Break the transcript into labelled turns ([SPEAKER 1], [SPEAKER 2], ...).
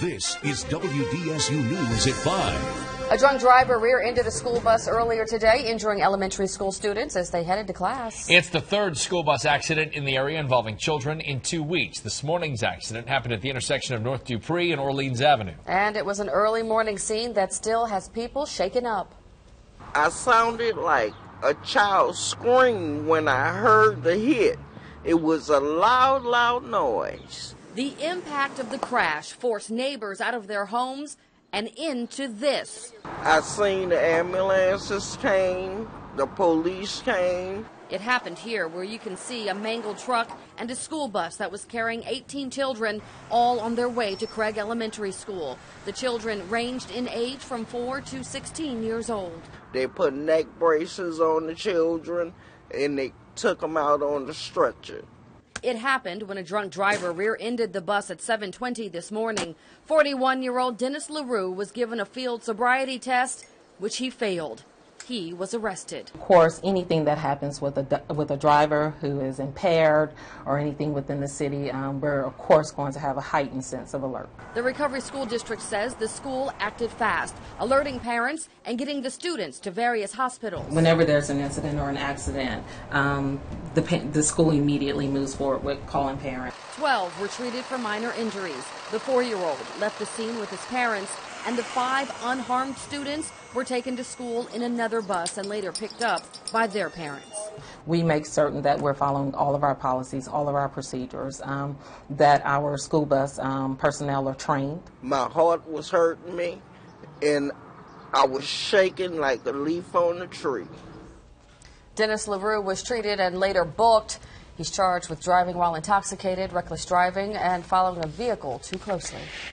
[SPEAKER 1] This is WDSU News at 5.
[SPEAKER 2] A drunk driver rear-ended a school bus earlier today, injuring elementary school students as they headed to class.
[SPEAKER 3] It's the third school bus accident in the area involving children in two weeks. This morning's accident happened at the intersection of North Dupre and Orleans Avenue.
[SPEAKER 2] And it was an early morning scene that still has people shaken up.
[SPEAKER 4] I sounded like a child scream when I heard the hit. It was a loud, loud noise.
[SPEAKER 2] The impact of the crash forced neighbors out of their homes and into this.
[SPEAKER 4] I seen the ambulances came, the police came.
[SPEAKER 2] It happened here where you can see a mangled truck and a school bus that was carrying 18 children all on their way to Craig Elementary School. The children ranged in age from 4 to 16 years old.
[SPEAKER 4] They put neck braces on the children and they took them out on the stretcher.
[SPEAKER 2] It happened when a drunk driver rear-ended the bus at 7:20 this morning. 41-year-old Dennis LaRue was given a field sobriety test, which he failed he was arrested.
[SPEAKER 5] Of course, anything that happens with a with a driver who is impaired or anything within the city, um, we're of course going to have a heightened sense of alert.
[SPEAKER 2] The Recovery School District says the school acted fast, alerting parents and getting the students to various hospitals.
[SPEAKER 5] Whenever there's an incident or an accident, um, the the school immediately moves forward with calling parents.
[SPEAKER 2] Twelve were treated for minor injuries. The four-year-old left the scene with his parents and the five unharmed students were taken to school in another bus and later picked up by their parents.
[SPEAKER 5] We make certain that we're following all of our policies, all of our procedures, um, that our school bus um, personnel are trained.
[SPEAKER 4] My heart was hurting me, and I was shaking like a leaf on a tree.
[SPEAKER 2] Dennis LaRue was treated and later booked. He's charged with driving while intoxicated, reckless driving, and following a vehicle too closely.